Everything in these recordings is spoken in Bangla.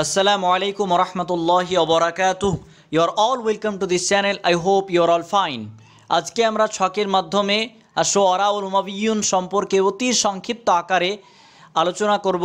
Assalamu alaikum wa rahmatullahi wa barakatuh. You are all welcome to this channel. I hope you are all fine. আজকে আমরা ছকের মাধ্যমে শোয়ারা ও রুমাবিয়ুন সম্পর্কে অতি সংক্ষিপ্ত আকারে আলোচনা করব,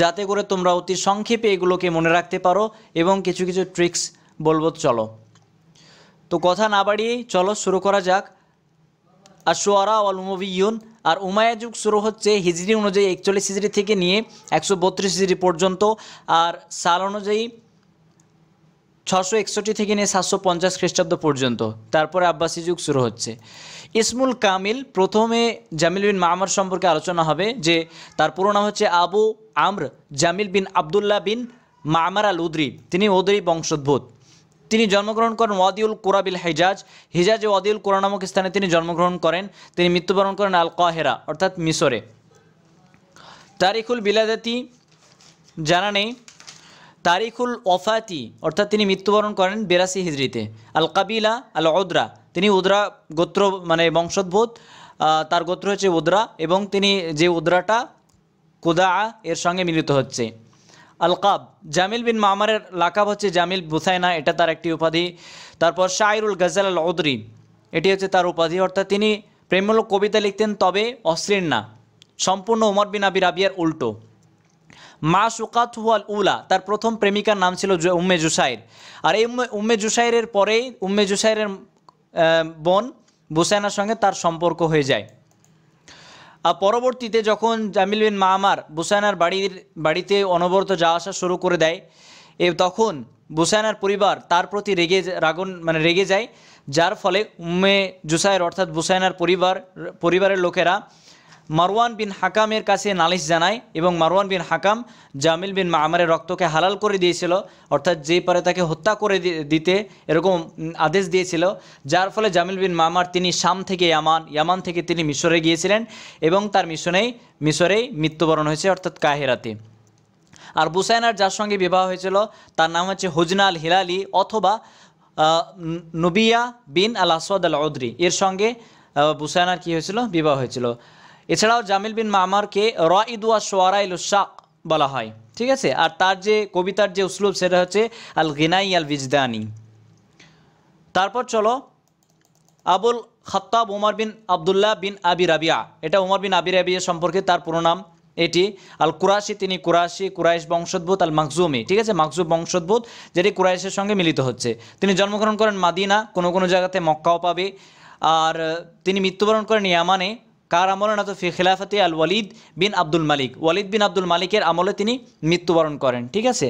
যাতে করে তোমরা অতি সংক্ষেপে এগুলোকে মনে রাখতে পারো এবং কিছু কিছু ট্রিক্স বলব, চলো তো কথা না বাড়িয়ে চলো, শুরু করা যাক আর শোয়ারা ওয়াল উমবিয়ুন আর উমায়া যুগ শুরু হচ্ছে হিজড়ি অনুযায়ী একচল্লিশ হিজড়ি থেকে নিয়ে একশো বত্রিশ হিজড়ি পর্যন্ত। আর সাল অনুযায়ী ছশো একষট্টি থেকে নিয়ে সাতশো পঞ্চাশ খ্রিস্টাব্দ পর্যন্ত। তারপরে আব্বাসী যুগ শুরু হচ্ছে। ইসমুল কামিল প্রথমে জামিল বিন মামার সম্পর্কে আলোচনা হবে যে তার পুরো নাম হচ্ছে আবু আমর জামিল বিন আবদুল্লাহ বিন মামার আল উদরি তিনি ওদরি বংশোদ্ভূত। তিনি জন্মগ্রহণ করেন ওয়াদিউল কোরাবিল হেজাজ। হিজাজে ওয়াদিউল কোরা নামক স্থানে তিনি জন্মগ্রহণ করেন। তিনি মৃত্যুবরণ করেন আল কাহেরা অর্থাৎ মিশরে। তারিকুল বিলাদাতি জানা নেই। তারিকুল ওফাতি, অর্থাৎ তিনি মৃত্যুবরণ করেন বেরাসি হিজড়িতে। আল কাবিলা আল ওদরা তিনি উদরা গোত্র মানে বংশোদ্ভূত। তার গোত্র হচ্ছে উদরা এবং তিনি যে উদরাটা কুদা এর সঙ্গে মিলিত হচ্ছে। আলকাব, জামিল বিন মামারের লাকাব হচ্ছে জামিল বুসাইনা, এটা তার একটি উপাধি। তারপর শাইরুল গজাল আল ওদরি এটি হচ্ছে তার উপাধি। অর্থাৎ তিনি প্রেমমূলক কবিতা লিখতেন, তবে অশ্লীল না। সম্পূর্ণ উমর বিন আবি রাবিয়ার উল্টো। মা সুকাত হুয়াল উলা তার প্রথম প্রেমিকার নাম ছিল উম্মে জুসাইর। আর এই উম্মে জুসাইরের পরেই, উম্মে জুসাইরের বোন বুসাইনার সঙ্গে তার সম্পর্ক হয়ে যায়। পরবর্তীতে যখন জামিল বিন মামার বুসায়নার বাড়ির, বাড়িতে অনবরত যাওয়া আসা শুরু করে দেয়, এ তখন বুসায়নার পরিবার তার প্রতি রেগে রাগন মানে রেগে যায়। যার ফলে উম্মে জুসাইর অর্থাৎ বুসায়নার পরিবার, পরিবারের লোকেরা মারওয়ান বিন হাকামের কাছে নালিশ জানায় এবং মারওয়ান বিন হাকাম জামিল বিন মামারের রক্তকে হালাল করে দিয়েছিল অর্থাৎ যে পারে তাকে হত্যা করে দিতে এরকম আদেশ দিয়েছিল যার ফলে জামিল বিন মামার তিনি শাম থেকে ইয়ামান ইয়ামান থেকে তিনি মিশরে গিয়েছিলেন এবং তার মিশনেই মিশরেই মৃত্যুবরণ হয়েছে অর্থাৎ কাহেরাতে। আর বুসাইনার যার সঙ্গে বিবাহ হয়েছিল তার নাম হচ্ছে হুজনা আল হিলালি অথবা নবিয়া বিন আল আসদ আল অদ্রি এর সঙ্গে আহ, বুসাইনার কি হয়েছিল? বিবাহ হয়েছিল। এছাড়াও জামিল বিন মামারকে র ইদুয়া সোয়ারাইল শাক বলা হয়, ঠিক আছে? আর তার যে কবিতার যে উসলুব, সেটা হচ্ছে আল গিনাই আল বিজদানি তারপর চলো, আবুল খত্তাব উমর বিন আবদুল্লাহ বিন আবি রাবিয়া। এটা উমর বিন আবি রাবিয়া সম্পর্কে তার পুরো নাম। এটি আল কুরাশি তিনি কুরাশি, কুরাইশ বংশোদ্ভূত আল মাকজুমি ঠিক আছে? মাকজুব বংশোদ্ভূত, যেটি কুরাইশের সঙ্গে মিলিত হচ্ছে। তিনি জন্মগ্রহণ করেন মাদিনা, কোনো কোনো জায়গাতে মক্কাও পাবে। আর তিনি মৃত্যুবরণ করেন ইয়ামানে। কার আমলে না তো ফি খিলাফতে আল ওয়ালিদ বিন আব্দুল মালিক। ওয়ালিদ বিন আব্দুল মালিকের আমলে তিনি মৃত্যুবরণ করেন, ঠিক আছে?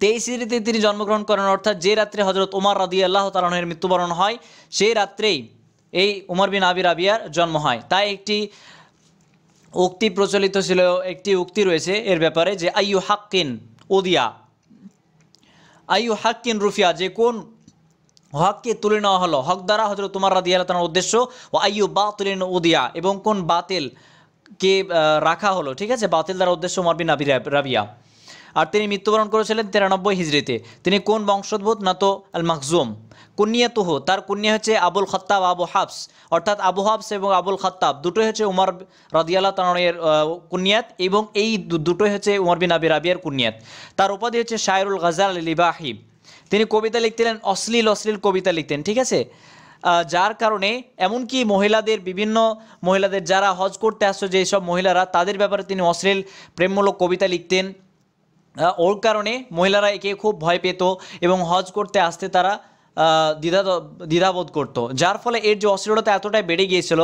তেইশ হিজড়িতে তিনি জন্মগ্রহণ করেন, অর্থাৎ যে রাত্রে হজরত উমর রাদি আল্লাহ তালনের মৃত্যুবরণ হয়, সেই রাত্রেই এই উমর বিন আবির আবিয়ার জন্ম হয়। তাই একটি উক্তি প্রচলিত ছিল, একটি উক্তি রয়েছে এর ব্যাপারে যে, আইয়ু হাক্কিন ওদিয়া আইয়ু হাক্কিন রুফিয়া, যে কোন হককে তুলে নেওয়া হলো। হক দ্বারা হজরত তোমার রাদি আল্লাহ উদ্দেশ্য ও আইয়ু বাতিল উদিয়া এবং কোন বাতিল কে রাখা হলো, ঠিক আছে? বাতিল দ্বারা উদ্দেশ্য মরবিন রাবিয়া। আর তিনি মৃত্যুবরণ করেছিলেন তিরানব্বই হিজড়িতে। তিনি কোন বংশোদ্ভূত? না তো আল মাকজুম কুনিয়াতুহ তার কুনিয়া হচ্ছে আবুল খত্তাব, আবু হাফস। অর্থাৎ আবু হাফস এবং আবুল খত্তাব দুটোই হচ্ছে উমর রাদিয়াল্লাহ তালের কুনিয়াত এবং এই দুটোই হচ্ছে উমর বিন আবি রাবিয়ার কুনিয়াত তার উপাধি হচ্ছে শায়রুল গাজাল লিবাহি তিনি কবিতা লিখতেন অশ্লীল অশ্লীল কবিতা লিখতেন ঠিক আছে? যার কারণে এমনকি মহিলাদের বিভিন্ন মহিলাদের যারা হজ করতে আসছে যেসব মহিলারা তাদের ব্যাপারে তিনি অশ্লীল প্রেমমূলক কবিতা লিখতেন। ওর কারণে মহিলারা একে খুব ভয় পেত এবং হজ করতে আসতে তারা দ্বিধা দ্বিধাবোধ করত। যার ফলে এর যে অশ্লীলতা এতটাই বেড়ে গিয়েছিল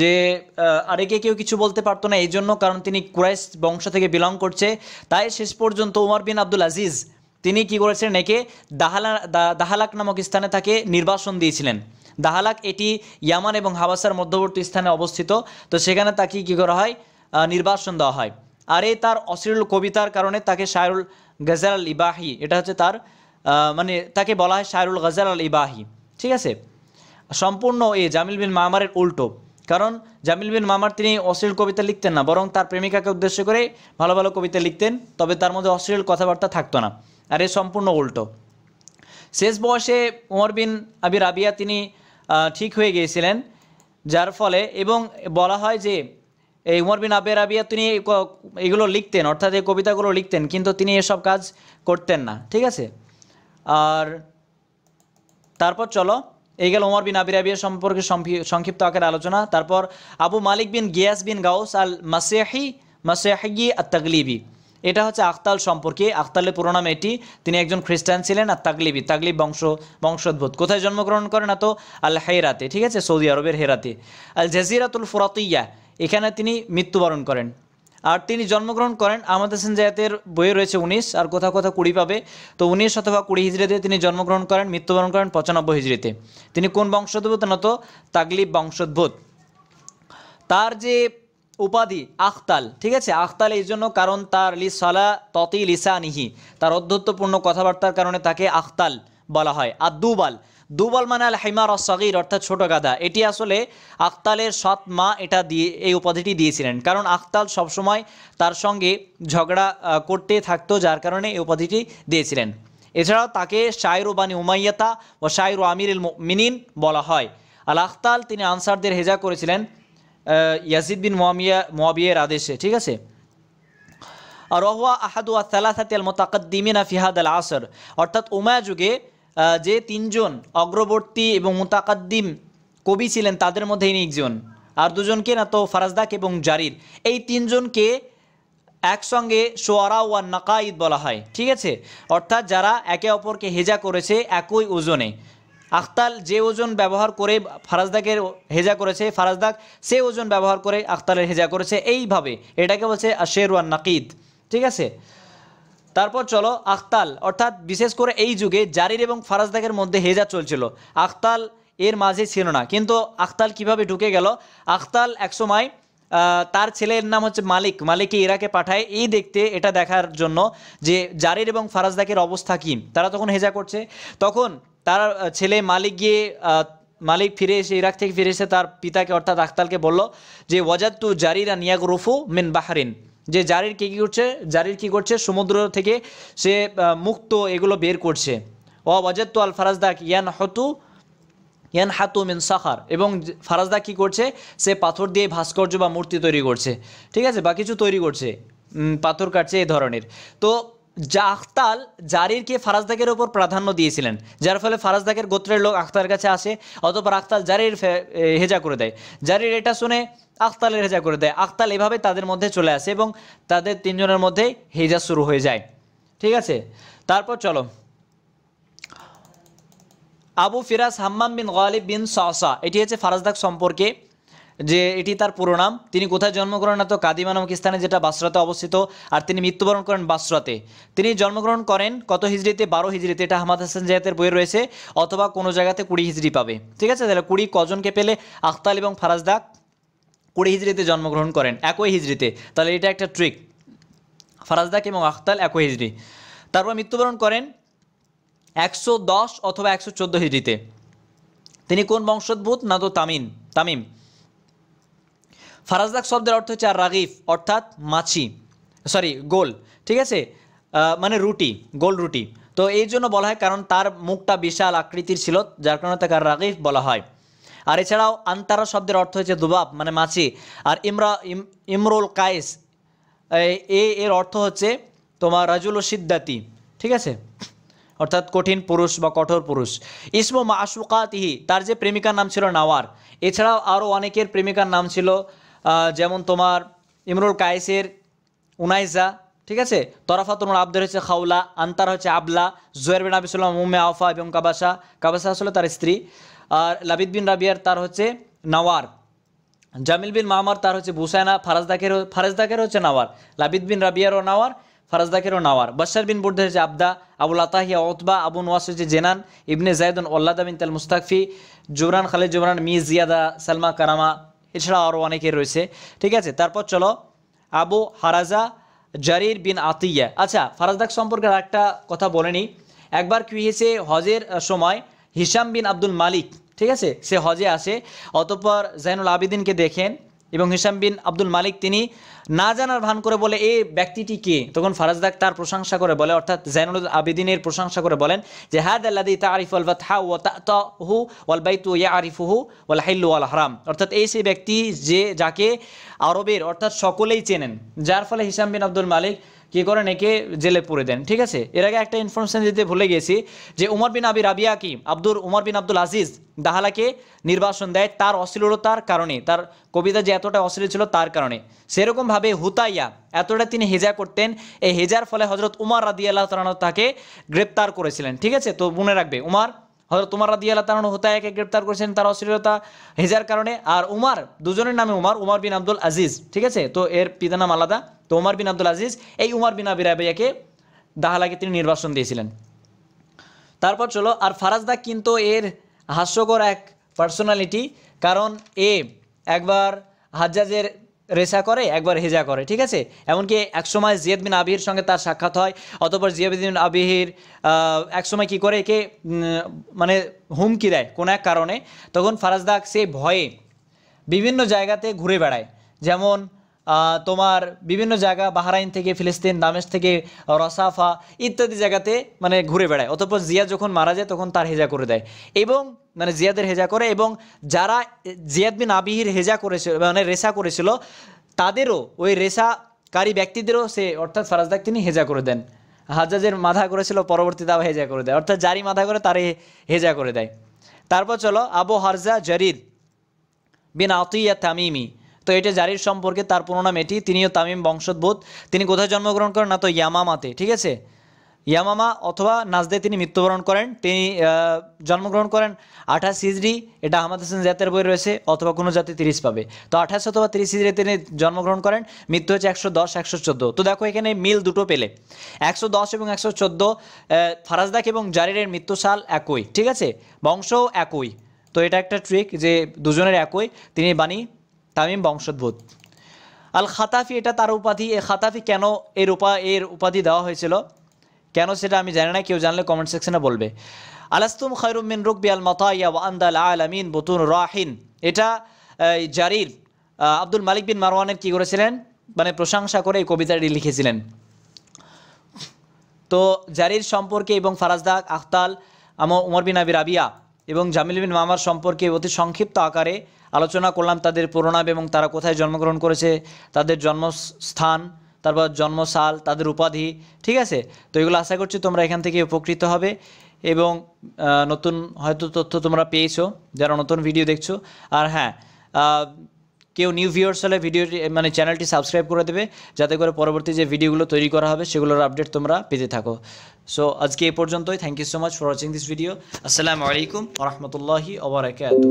যে আহ, আর একে কেউ কিছু বলতে পারতো না এই জন্য কারণ তিনি কুরাইশ বংশ থেকে বিলং করছে। তাই শেষ পর্যন্ত উমর বিন আব্দুল আজিজ তিনি কি করেছিলেন? একে দাহালা দাহালাক নামক স্থানে তাকে নির্বাসন দিয়েছিলেন। দাহালাক এটি ইয়ামান এবং হাবাসার মধ্যবর্তী স্থানে অবস্থিত। তো সেখানে তাকে কী করা হয়? নির্বাসন দেওয়া হয়। আর এই তার অশ্লীল কবিতার কারণে তাকে শায়রুল গজাল আল ইবাহি, এটা হচ্ছে তার মানে তাকে বলা হয় শায়রুল গজাল আল ইবাহি। ঠিক আছে? সম্পূর্ণ এই জামিল বিন মামারের উল্টো। কারণ জামিল বিন মামার তিনি অশ্লীল কবিতা লিখতেন না, বরং তার প্রেমিকাকে উদ্দেশ্য করে ভালো ভালো কবিতা লিখতেন, তবে তার মধ্যে অশ্লীল কথাবার্তা থাকতো না। আর এ সম্পূর্ণ উল্টো। শেষ বয়সে ওমর বিন আবি রাবিয়া তিনি ঠিক হয়ে গিয়েছিলেন, যার ফলে এবং বলা হয় যে, এই উমর বিন আবে রাবিয়া তিনি এগুলো লিখতেন, অর্থাৎ এই কবিতাগুলো লিখতেন, কিন্তু তিনি এসব কাজ করতেন না, ঠিক আছে? আর তারপর চলো, এই গেল ওমর বিন আবির আবিয়া সম্পর্কে সংক্ষিপ্ত আকারে আলোচনা। তারপর Abu Malik bin Ghiyas bin Ghaus al Masihi Masihi আর তাগলিবি এটা হচ্ছে আখতাল সম্পর্কে। আখতালের পুরো নাম এটি। তিনি একজন খ্রিস্টান ছিলেন আর তাগলিবি, তাগলিব বংশ, বংশোদ্ভূত। কোথায় জন্মগ্রহণ করেন না তো আল হেরাতে ঠিক আছে? সৌদি আরবের হেরাতে। আল জাজিরাতুল ফুরাতিয়া, এখানে তিনি মৃত্যুবরণ করেন। আর তিনি জন্মগ্রহণ করেন আমাদের হাসান জায়াতের বইয়ে রয়েছে উনিশ, আর কোথাও কোথাও কুড়ি পাবে। তো উনিশ অথবা কুড়ি হিজড়িতে তিনি জন্মগ্রহণ করেন, মৃত্যুবরণ করেন পঁচানব্বই হিজড়িতে। তিনি কোন বংশোদ্ভূত? না তো তাগলিব বংশোদ্ভূত। তার যে উপাধি, আখতাল, ঠিক আছে? আখতাল এই জন্য কারণ তার লি সালা ততি লিসানিহি। তার অধ্যত্বপূর্ণ কথাবার্তার কারণে তাকে আখতাল বলা হয়। আর দুবাল দুবাল মানে আল হাইমার সগির, অর্থাৎ ছোট গাধা। এটি আসলে আখতালের সৎ মা এটা দিয়ে, এই উপাধিটি দিয়েছিলেন। কারণ আখতাল সবসময় তার সঙ্গে ঝগড়া করতে থাকতো, যার কারণে এই উপাধিটি দিয়েছিলেন। এছাড়াও তাকে শায়রু বানি উমাইয়াতা ও শায়রু আমির মিনিন বলা হয়। আল আখতাল তিনি আনসারদের হেজা করেছিলেন। ইয়াজিদ বিন মোয়ামিয়া, মোয়াবিয়ের আদেশে, ঠিক আছে? রহুয়া আহাদু আলাসাতি আল মোতাকদ্দিমিনা ফিহাদ আল আসর। অর্থাৎ উমায়া যুগে যে তিনজন অগ্রবর্তী এবং মোতাকাদ্দিম কবি ছিলেন, তাদের মধ্যে ইনি একজন। আর দুজনকে না তো ফারাজদাক এবং জারির। এই তিনজনকে একসঙ্গে সোয়ারা ওয়া নাকাইদ বলা হয়, ঠিক আছে? অর্থাৎ যারা একে অপরকে হেজা করেছে একই ওজনে। আখতাল যে ওজন ব্যবহার করে ফারাজদাকের হেজা করেছে, ফারাজদাক সে ওজন ব্যবহার করে আখতালের হেজা করেছে, এইভাবে। এটাকে বলছে শের ওয়ান নাকিদ। ঠিক আছে? তারপর চলো আখতাল। অর্থাৎ বিশেষ করে এই যুগে জারির এবং ফারাজদাকের মধ্যে হেজা চলছিল। আখতাল এর মাঝে ছিল না। কিন্তু আখতাল কীভাবে ঢুকে গেল? আখতাল একসময় তার ছেলের নাম হচ্ছে মালিক। মালিককে ইরাকে পাঠায়। এই দেখতে, এটা দেখার জন্য যে জারির এবং ফারাজদাকের অবস্থা কী। তারা তখন হেজা করছে। তখন তার ছেলে মালিক গিয়ে মালিক ফিরে এসে, ইরাক থেকে ফিরে এসে তার পিতাকে অর্থাৎ আখতালকে বলল যে ওয়াজাত্তু জারিরা নিয়াগ রুফু মিন বাহারিন। যে, জারির কী কী করছে? জারির কী করছে? সমুদ্র থেকে সে মুক্ত এগুলো বের করছে। ও ওয়াজাত্তু আল ফারাজদাক ইয়ান হতু ইয়ান হাতু মিন সাখার। এবং ফারাজদা কী করছে? সে পাথর দিয়ে ভাস্কর্য বা মূর্তি তৈরি করছে। ঠিক আছে? বা কিছু তৈরি করছে। পাথর কাটছে এই ধরনের। তো যা আখতাল জারিরকে ফারাজদাকের ওপর প্রাধান্য দিয়েছিলেন, যার ফলে ফারাজদাকের গোত্রের লোক আখতার কাছে আসে, অতপর আখতাল জারির হেজা করে দেয়। জারির এটা শুনে আখতালের হেজা করে দেয়। আখতাল এভাবে তাদের মধ্যে চলে আসে এবং তাদের তিনজনের মধ্যে হেজা শুরু হয়ে যায়। ঠিক আছে? তারপর চলো। আবু ফিরাজ হাম্মাম বিন গালিব বিন সাসা, এটি হচ্ছে ফারাজদাক সম্পর্কে যে এটি তার পুরো নাম। তিনি কোথায় জন্মগ্রহণ না তো কাদিমা নামক স্থানে যেটা বাসরাতে অবস্থিত, আর তিনি মৃত্যুবরণ করেন বাসরাতে। তিনি জন্মগ্রহণ করেন কত হিজড়িতে? বারো হিজড়িতে। এটা আহমদ হাসান জাহাতের বইয়ে রয়েছে, অথবা কোনো জায়গাতে কুড়ি হিজড়ি পাবে। ঠিক আছে? তাহলে কুড়ি কজনকে পেলে আখতাল এবং ফারাজদাক কুড়ি হিজড়িতে জন্মগ্রহণ করেন, একই হিজড়িতে। তাহলে এটা একটা ট্রিক ফারাজদাক এবং আখতাল একই হিজড়ি। তারপর মৃত্যুবরণ করেন একশো দশ অথবা একশো চোদ্দ হিজড়িতে। তিনি কোন বংশোদ্ভূত? না তো তামিম তামিম। ফারাজদাক শব্দের অর্থ হচ্ছে আর রাগিফ, অর্থাৎ মাছি সরি গোল, ঠিক আছে? মানে রুটি, গোল রুটি। তো এই জন্য বলা হয় কারণ তার মুখটা বিশাল আকৃতির ছিল, যার কারণে তাকে আর রাগিফ বলা হয়। আর এছাড়াও আন্তারা শব্দের অর্থ হচ্ছে দুবাব মানে মাছি। আর ইমরা, ইম- ইমরুল কায়েস এ, এর অর্থ হচ্ছে তোমার রাজুল সিদ্দাতি, ঠিক আছে? অর্থাৎ কঠিন পুরুষ বা কঠোর পুরুষ। ইসমো মাসুকাতিহি, তার যে প্রেমিকার নাম ছিল নাওয়ার। এছাড়াও আরও অনেকের প্রেমিকার নাম ছিল যেমন তোমার ইমরুল কায়েসের উনাইজা, ঠিক আছে? তরাফাতুল আব্দের হচ্ছে খাউলা আন্তার হচ্ছে আবলা জুয়ের বিন আবিসাল্লাম উম্মে আফা এবং কাবাসা। কাবাসা আসলে তার স্ত্রী। আর লাবিদ বিন রাবিয়ার তার হচ্ছে নাওয়ার। জামিল বিন মামার তার হচ্ছে বুসায়না ফারাজদাকের ফারাজদাকের হচ্ছে নাওয়ার। লাবিদ বিন রাবিয়ারও নাওয়ার, ফারাজদাকেরও নাওয়ার। বাশার বিন বুর্দের হচ্ছে আবদা, আবুল আতাহিয়া ওতবা আবু নোয়াস হচ্ছে জেনান, ইবনে জায়দুন ওল্লাদা বিন তাল Mustakfi, Jubran Khalil Jubran May Ziyada, Salma Karama এছাড়া আরও অনেকে রয়েছে। ঠিক আছে? তারপর চলো, আবু হারাজা জারির বিন আতিয়া। আচ্ছা ফারাজদাক সম্পর্কে একটা কথা বলে নিই। একবার কি হয়েছে? হজের সময় হিসাম বিন আব্দুল মালিক, ঠিক আছে? সে হজে আসে, অতঃপর জাইনুল আবিদিনকে দেখেন। এবং হিসাম বিন আব্দুল মালিক তিনি না জানার ভান করে বলে এই ব্যক্তিটি কে? তখন ফারাজদাক তার প্রশংসা করে বলে, অর্থাৎ জাইনুল আবেদিনের প্রশংসা করে বলেন যে, হাদ আল্লাদি তারিফ আল ফাতহা ও তাহু ওয়াল বাইতু ইয়া আরিফুহু ওয়াল হাইল্লু আল হারাম। অর্থাৎ এই সেই ব্যক্তি যে, যাকে আরবের, অর্থাৎ সকলেই চেনেন। যার ফলে হিসাম বিন আব্দুল মালিক কি করেন, একে জেলে পুরে দেন, ঠিক আছে? এর আগে একটা ইনফরমেশন দিতে ভুলে গেছি যে উমর বিন আবি রাবিয়া কি? আব্দুল উমর বিন আব্দুল আজিজ দাহালাকে নির্বাসন দেয় তার অশ্লীলতার কারণে, তার কবিতা যে এতটা অশ্লীল ছিল তার কারণে। সেরকমভাবে হুতাইয়া এতটা তিনি হেজা করতেন, এই হেজার ফলে হজরত উমার রাদি আল্লাহ তালানো তাকে গ্রেপ্তার করেছিলেন, ঠিক আছে? তো মনে রাখবে, উমার হজরত উমার রাদি আল্লাহ তালানো গ্রেপ্তার করেছেন তার অশ্লীলতা হেজার কারণে। আর উমার, দুজনের নামে উমার উমার বিন আব্দুল আজিজ, ঠিক আছে? তো এর পিতা নাম আলাদা। তো উমার বিন আব্দুল আজিজ, এই উমার বিন আবি রাবিয়াকে দাহালাকে তিনি নির্বাসন দিয়েছিলেন। তারপর চলো, আর ফারাজদা কিন্তু এর হাস্যকর এক পার্সোনালিটি কারণ এ একবার হাজ্জাজের রেসা করে, একবার হেজা করে, ঠিক আছে? এমনকি একসময় জিয়াদ বিন আবির সঙ্গে তার সাক্ষাৎ হয়, অতপর জিয়াদ আবিহির একসময় কি করে একে মানে হুমকি দেয় কোনো এক কারণে, তখন ফারাজদাক সে ভয়ে বিভিন্ন জায়গাতে ঘুরে বেড়ায়। যেমন তোমার বিভিন্ন জায়গা, বাহরাইন থেকে, ফিলিস্তিন দামেশ থেকে, রসাফা ইত্যাদি জায়গাতে মানে ঘুরে বেড়ায়। অতঃপর জিয়াদ যখন মারা যায়, তখন তার হেজা করে দেয়। এবং মানে জিয়াদের হেজা করে এবং যারা জিয়াদ বিন আবিহির হেজা করেছিল মানে রেসা করেছিল, তাদেরও ওই রেসাকারী ব্যক্তিদেরও সে, অর্থাৎ ফারাজদাক তিনি হেজা করে দেন। হাজাজের মাথা করেছিল, পরবর্তীতে আবার হেজা করে দেয়। অর্থাৎ যারই মাথা করে, তারই হেজা করে দেয়। তারপর চলো, আবু হারজা জারির বিন আতিয়া তামিমি। তো এটা জারির সম্পর্কে তার পুরো নাম এটি, তিনিও তামিম বংশোদ্ভূত। তিনি কোথায় জন্মগ্রহণ করেন? না তো ইয়ামামাতে, ঠিক আছে? ইয়ামামা অথবা নাজদে তিনি মৃত্যুবরণ করেন। তিনি জন্মগ্রহণ করেন আঠাশ হিজড়ি, এটা আহমদ হাসান জাতের বই রয়েছে, অথবা কোনো জাতি তিরিশ পাবে। তো আঠাশ অথবা তিরিশ হিজড়ি তিনি জন্মগ্রহণ করেন, মৃত্যু হচ্ছে একশো দশ, একশো চোদ্দ। তো দেখো এখানে মিল দুটো পেলে। একশো দশ এবং একশো চোদ্দ ফারাজদাক এবং জারিরের মৃত্যু সাল একই, ঠিক আছে? বংশও একই। তো এটা একটা ট্রিক যে দুজনের একই। তিনি বাণী তামিম বংশোদ্ভূত। আল খাতাফি এটা তার উপাধি। এ খাতাফি কেন এর উপা, এর উপাধি দেওয়া হয়েছিল? কেন সেটা আমি জানি না, কেউ জানলে কমেন্ট সেকশনে বলবে। আলাস্তুম খৈরুম মিন রুকবি আল মতাইয়া আন্দাল আলামিন বুতুন রাহিন। এটা জারির আব্দুল মালিক বিন মারওয়ানের কি করেছিলেন? মানে প্রশংসা করে এই কবিতাটি লিখেছিলেন। তো জারির সম্পর্কে এবং ফারাজদা আখতাল আমর উমর বিন আবি রাবিয়া এবং জামিল বিন মামার সম্পর্কে অতি সংক্ষিপ্ত আকারে আলোচনা করলাম তাদের পুরোনাম এবং তারা কোথায় জন্মগ্রহণ করেছে, তাদের জন্মস্থান, তারপর জন্মসাল, তাদের উপাধি, ঠিক আছে? তো এগুলো আশা করছি তোমরা এখান থেকে উপকৃত হবে এবং নতুন হয়তো তথ্য তোমরা পেয়েছ, যারা নতুন ভিডিও দেখছ। আর হ্যাঁ কেউ নিউ ভিউয়ার্স হলে ভিডিওটি মানে চ্যানেলটি সাবস্ক্রাইব করে দেবে, যাতে করে পরবর্তী যে ভিডিওগুলো তৈরি করা হবে, সেগুলোর আপডেট তোমরা পেতে থাকো। সো আজকে এই পর্যন্তই। Thank you so much for watching this video আসসালামু আলাইকুম রহমতুল্লাহি ওবরাকাতু